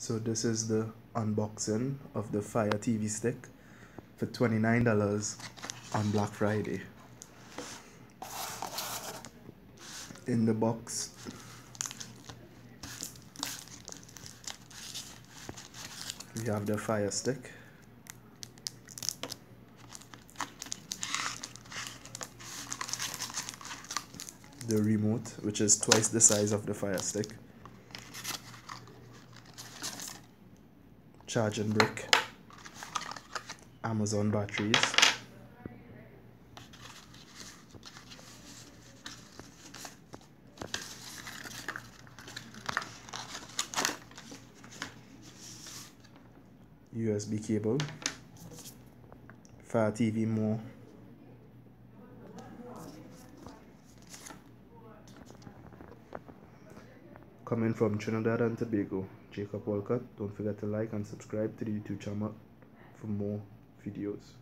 So this is the unboxing of the Fire TV stick for $29 on Black Friday. In the box we have the Fire Stick. The remote which is twice the size of the Fire Stick. Charging brick, Amazon batteries, USB cable, Fire TV more, coming from Trinidad and Tobago. Jacob Walcott. Don't forget to like and subscribe to the YouTube channel for more videos.